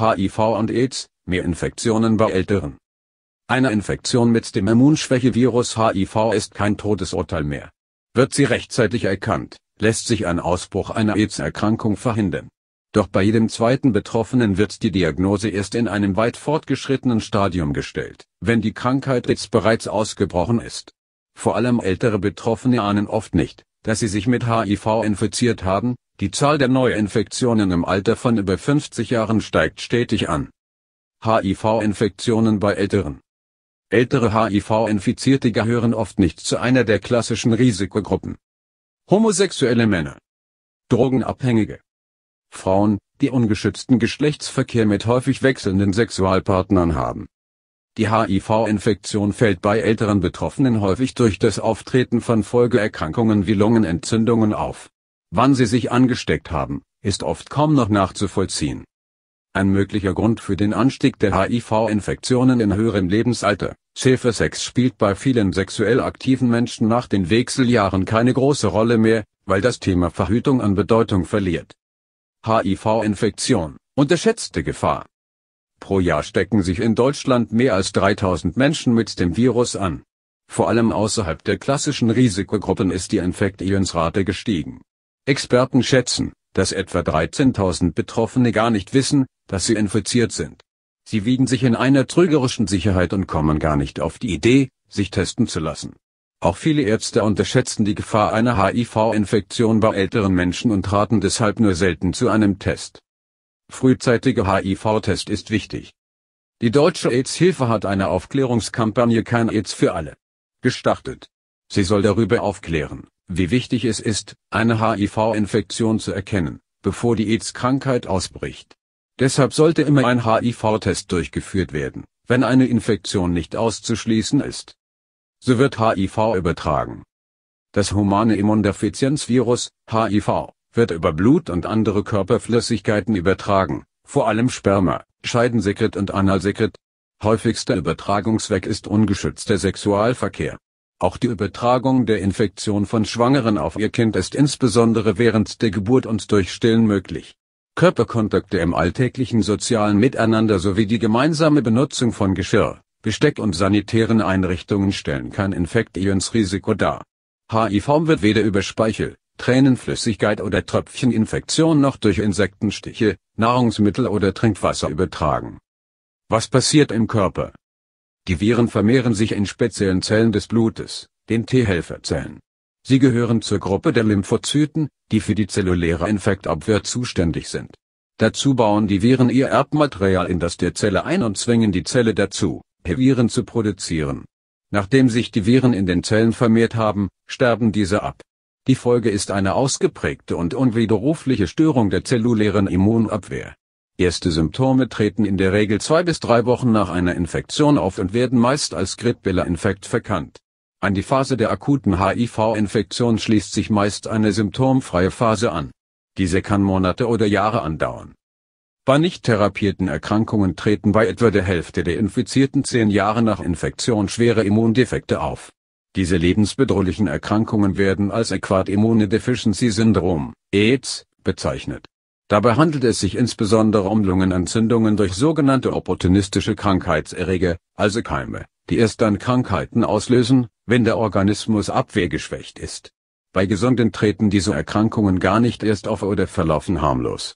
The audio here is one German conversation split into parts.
HIV und AIDS, mehr Infektionen bei Älteren. Eine Infektion mit dem Immunschwächevirus HIV ist kein Todesurteil mehr. Wird sie rechtzeitig erkannt, lässt sich ein Ausbruch einer AIDS-Erkrankung verhindern. Doch bei jedem zweiten Betroffenen wird die Diagnose erst in einem weit fortgeschrittenen Stadium gestellt, wenn die Krankheit AIDS bereits ausgebrochen ist. Vor allem ältere Betroffene ahnen oft nicht, dass sie sich mit HIV infiziert haben, die Zahl der Neuinfektionen im Alter von über 50 Jahren steigt stetig an. HIV-Infektionen bei Älteren Ältere HIV-Infizierte gehören oft nicht zu einer der klassischen Risikogruppen. Homosexuelle Männer Drogenabhängige Frauen, die ungeschützten Geschlechtsverkehr mit häufig wechselnden Sexualpartnern haben. Die HIV-Infektion fällt bei älteren Betroffenen häufig durch das Auftreten von Folgeerkrankungen wie Lungenentzündungen auf. Wann sie sich angesteckt haben, ist oft kaum noch nachzuvollziehen. Ein möglicher Grund für den Anstieg der HIV-Infektionen in höherem Lebensalter, Schäfersex spielt bei vielen sexuell aktiven Menschen nach den Wechseljahren keine große Rolle mehr, weil das Thema Verhütung an Bedeutung verliert. HIV-Infektion, unterschätzte Gefahr. Pro Jahr stecken sich in Deutschland mehr als 3000 Menschen mit dem Virus an. Vor allem außerhalb der klassischen Risikogruppen ist die Infektionsrate gestiegen. Experten schätzen, dass etwa 13.000 Betroffene gar nicht wissen, dass sie infiziert sind. Sie wiegen sich in einer trügerischen Sicherheit und kommen gar nicht auf die Idee, sich testen zu lassen. Auch viele Ärzte unterschätzen die Gefahr einer HIV-Infektion bei älteren Menschen und raten deshalb nur selten zu einem Test. Frühzeitiger HIV-Test ist wichtig. Die Deutsche AIDS-Hilfe hat eine Aufklärungskampagne Kein AIDS für alle gestartet. Sie soll darüber aufklären, wie wichtig es ist, eine HIV-Infektion zu erkennen, bevor die AIDS-Krankheit ausbricht. Deshalb sollte immer ein HIV-Test durchgeführt werden, wenn eine Infektion nicht auszuschließen ist so wird HIV übertragen. Das humane Immundefizienzvirus, HIV, wird über Blut und andere Körperflüssigkeiten übertragen, vor allem Sperma, Scheidensekret und Analsekret. Häufigster Übertragungsweg ist ungeschützter Sexualverkehr. Auch die Übertragung der Infektion von Schwangeren auf ihr Kind ist insbesondere während der Geburt und durch Stillen möglich. Körperkontakte im alltäglichen sozialen Miteinander sowie die gemeinsame Benutzung von Geschirr, Besteck und sanitären Einrichtungen stellen kein Infektionsrisiko dar. HIV wird weder über Speichel, Tränenflüssigkeit oder Tröpfcheninfektion noch durch Insektenstiche, Nahrungsmittel oder Trinkwasser übertragen. Was passiert im Körper? Die Viren vermehren sich in speziellen Zellen des Blutes, den T-Helferzellen. Sie gehören zur Gruppe der Lymphozyten, die für die zelluläre Infektabwehr zuständig sind. Dazu bauen die Viren ihr Erbmaterial in das der Zelle ein und zwingen die Zelle dazu, Viren zu produzieren. Nachdem sich die Viren in den Zellen vermehrt haben, sterben diese ab. Die Folge ist eine ausgeprägte und unwiderrufliche Störung der zellulären Immunabwehr. Erste Symptome treten in der Regel zwei bis drei Wochen nach einer Infektion auf und werden meist als Grippella-Infekt verkannt. An die Phase der akuten HIV-Infektion schließt sich meist eine symptomfreie Phase an. Diese kann Monate oder Jahre andauern. Bei nicht therapierten Erkrankungen treten bei etwa der Hälfte der Infizierten zehn Jahre nach Infektion schwere Immundefekte auf. Diese lebensbedrohlichen Erkrankungen werden als Acquired Immunodeficiency Syndrome, AIDS, bezeichnet. Dabei handelt es sich insbesondere um Lungenentzündungen durch sogenannte opportunistische Krankheitserreger, also Keime, die erst dann Krankheiten auslösen, wenn der Organismus abwehrgeschwächt ist. Bei Gesunden treten diese Erkrankungen gar nicht erst auf oder verlaufen harmlos.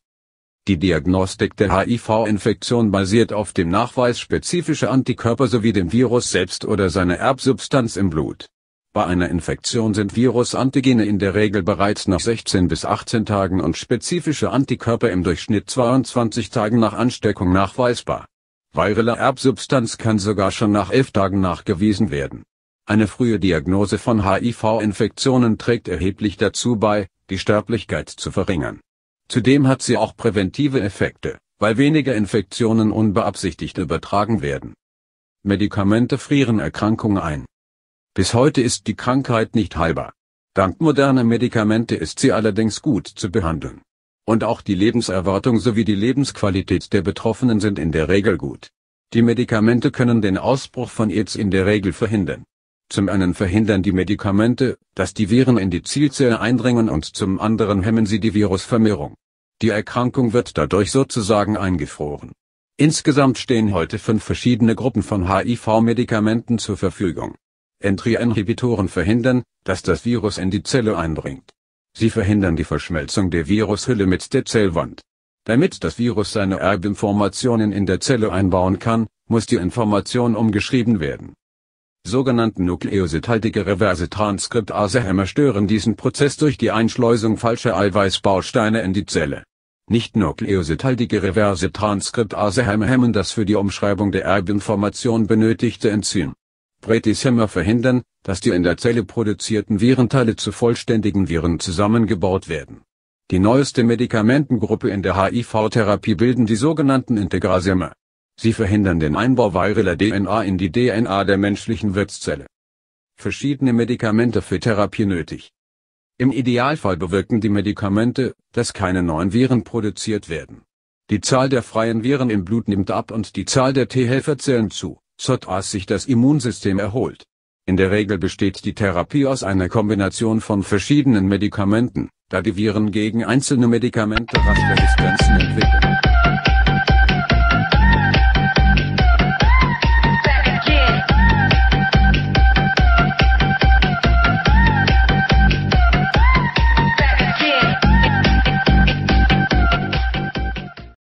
Die Diagnostik der HIV-Infektion basiert auf dem Nachweis spezifischer Antikörper sowie dem Virus selbst oder seiner Erbsubstanz im Blut. Bei einer Infektion sind Virusantigene in der Regel bereits nach 16 bis 18 Tagen und spezifische Antikörper im Durchschnitt 22 Tagen nach Ansteckung nachweisbar. Virale Erbsubstanz kann sogar schon nach 11 Tagen nachgewiesen werden. Eine frühe Diagnose von HIV-Infektionen trägt erheblich dazu bei, die Sterblichkeit zu verringern. Zudem hat sie auch präventive Effekte, weil weniger Infektionen unbeabsichtigt übertragen werden. Medikamente frieren Erkrankungen ein. Bis heute ist die Krankheit nicht heilbar. Dank moderner Medikamente ist sie allerdings gut zu behandeln. Und auch die Lebenserwartung sowie die Lebensqualität der Betroffenen sind in der Regel gut. Die Medikamente können den Ausbruch von AIDS in der Regel verhindern. Zum einen verhindern die Medikamente, dass die Viren in die Zielzelle eindringen und zum anderen hemmen sie die Virusvermehrung. Die Erkrankung wird dadurch sozusagen eingefroren. Insgesamt stehen heute fünf verschiedene Gruppen von HIV-Medikamenten zur Verfügung. Entry-Inhibitoren verhindern, dass das Virus in die Zelle eindringt. Sie verhindern die Verschmelzung der Virushülle mit der Zellwand. Damit das Virus seine Erbinformationen in der Zelle einbauen kann, muss die Information umgeschrieben werden. Sogenannten nukleosidhaltige reverse Transkriptase-Hämmer stören diesen Prozess durch die Einschleusung falscher Eiweißbausteine in die Zelle. Nicht nukleosidhaltige reverse Transkriptase-Hämmer hemmen das für die Umschreibung der Erbinformation benötigte Enzym. Bretishämmer verhindern, dass die in der Zelle produzierten Virenteile zu vollständigen Viren zusammengebaut werden. Die neueste Medikamentengruppe in der HIV-Therapie bilden die sogenannten Integrasehämmer. Sie verhindern den Einbau vireller DNA in die DNA der menschlichen Wirtszelle. Verschiedene Medikamente für Therapie nötig. Im Idealfall bewirken die Medikamente, dass keine neuen Viren produziert werden. Die Zahl der freien Viren im Blut nimmt ab und die Zahl der T-Helferzellen zu, sodass sich das Immunsystem erholt. In der Regel besteht die Therapie aus einer Kombination von verschiedenen Medikamenten, da die Viren gegen einzelne Medikamente rasch Resistenzen entwickeln.